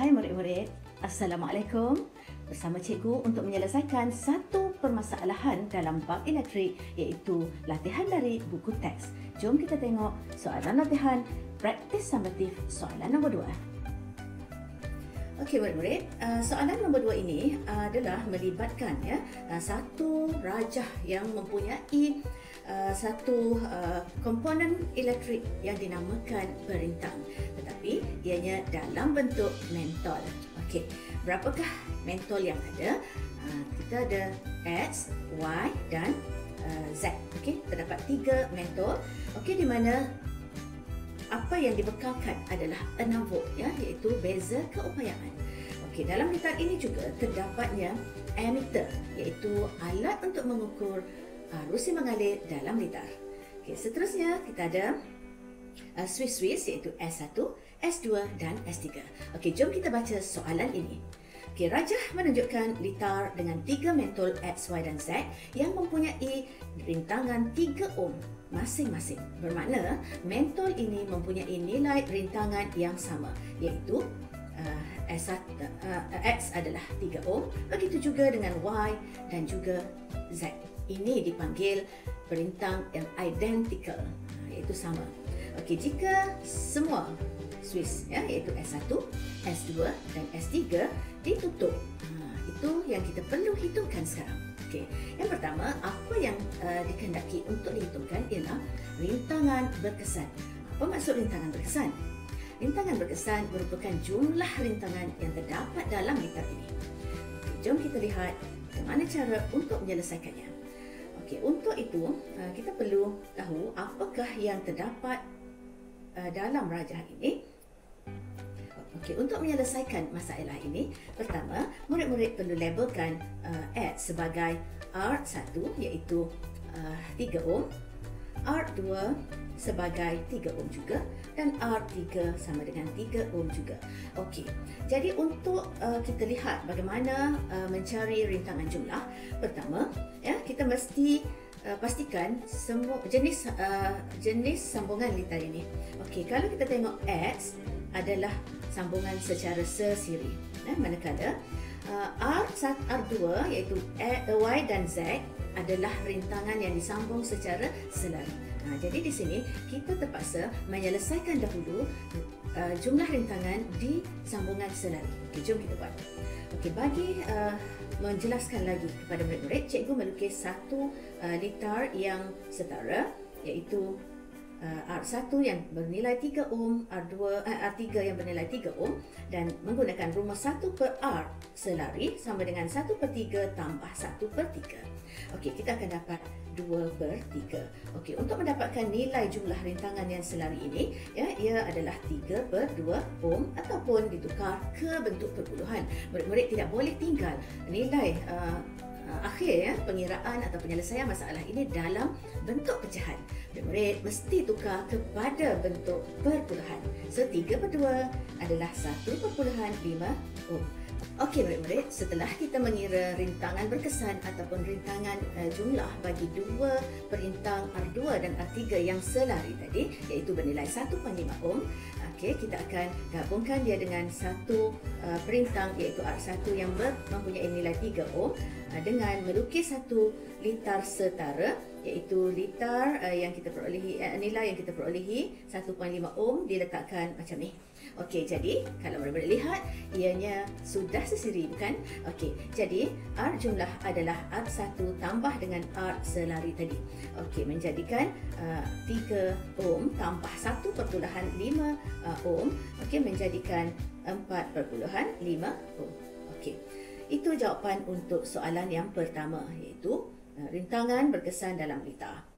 Hai murid-murid, Assalamualaikum. Bersama cikgu untuk menyelesaikan satu permasalahan dalam bab elektrik iaitu latihan dari buku teks. Jom kita tengok soalan latihan praktis summatif soalan nombor dua. Okey murid-murid, uh, soalan nombor dua ini adalah melibatkan ya uh, satu rajah yang mempunyai uh, satu uh, komponen elektrik yang dinamakan perintang tetapi ianya dalam bentuk mentol. Okey, berapakah mentol yang ada? Uh, kita ada X, Y dan uh, Z. Okey, terdapat tiga mentol. Okey, di mana apa yang dibekalkan adalah 6 volt ya iaitu beza keupayaan. Okey, dalam litar ini juga terdapatnya ammeter iaitu alat untuk mengukur arusi mengalir dalam litar. Okey, seterusnya kita ada uh, switch-switch iaitu S1, S2 dan S3. Okey, jom kita baca soalan ini. Okey, rajah menunjukkan litar dengan tiga mentol X, Y dan Z yang mempunyai rintangan 3 ohm masing-masing. Bermakna mentol ini mempunyai nilai rintangan yang sama iaitu uh, S1, uh, X adalah 3 ohm, begitu juga dengan Y dan juga Z. Ini dipanggil perintang yang identical, iaitu sama. Okey, jika semua Swiss ya iaitu S1, S2 dan S3 ditutup. Ha, itu yang kita perlu hitungkan sekarang. Okey. Yang pertama, apa yang uh, dikehendaki untuk dihitungkan ialah rintangan berkesan. Apa maksud rintangan berkesan? Rintangan berkesan merupakan jumlah rintangan yang terdapat dalam litar ini. Okay, jom kita lihat bagaimana cara untuk menyelesaikannya. Okey, untuk itu uh, kita perlu tahu apakah yang terdapat uh, dalam rajah ini. Okey, untuk menyelesaikan masalah ini, pertama, murid-murid perlu labelkan uh, X sebagai R1 iaitu uh, 3 ohm, R2 sebagai 3 ohm juga dan R3 sama dengan 3 ohm juga. Okey. Jadi untuk uh, kita lihat bagaimana uh, mencari rintangan jumlah, pertama, ya, kita mesti uh, pastikan semua jenis uh, jenis sambungan litar ini. Okey, kalau kita tengok X adalah sambungan secara sesiri. Eh, manakala uh, R1, R2 iaitu Y dan Z adalah rintangan yang disambung secara selari. Nah, jadi di sini kita terpaksa menyelesaikan dahulu uh, jumlah rintangan di sambungan selari. Okay, jom kita buat. Okey, bagi uh, menjelaskan lagi kepada murid-murid, cikgu melukis satu uh, litar yang setara iaitu uh, R1 yang bernilai 3 ohm, R2 uh, R3 yang bernilai 3 ohm dan menggunakan rumus 1 per R selari sama dengan 1 per 3 tambah 1 per 3. Okey, kita akan dapat 2 per 3. Okey, untuk mendapatkan nilai jumlah rintangan yang selari ini, ya, ia adalah 3 per 2 ohm ataupun ditukar ke bentuk perpuluhan. Murid-murid tidak boleh tinggal nilai uh, uh, akhir ya pengiraan atau penyelesaian masalah ini dalam bentuk pecahan. Murid mesti tukar kepada bentuk perpuluhan. So 3 per 2 adalah 1.5 ohm. Okey murid-murid, setelah kita mengira rintangan berkesan ataupun rintangan uh, jumlah bagi dua perintang R2 dan R3 yang selari tadi iaitu bernilai 1.5 ohm, okey kita akan gabungkan dia dengan satu uh, perintang iaitu R1 yang mempunyai nilai 3 ohm uh, dengan melukis satu litar setara iaitu litar uh, yang kita perolehi uh, nilai yang kita perolehi 1.5 ohm diletakkan macam ni. Okey, jadi kalau murid lihat ianya sudah sesiri bukan? Okey, jadi R jumlah adalah R1 tambah dengan R selari tadi. Okey, menjadikan uh, 3 ohm tambah 1.5 uh, ohm okey menjadikan 4.5 ohm. Okey. Itu jawapan untuk soalan yang pertama iaitu uh, rintangan berkesan dalam litar.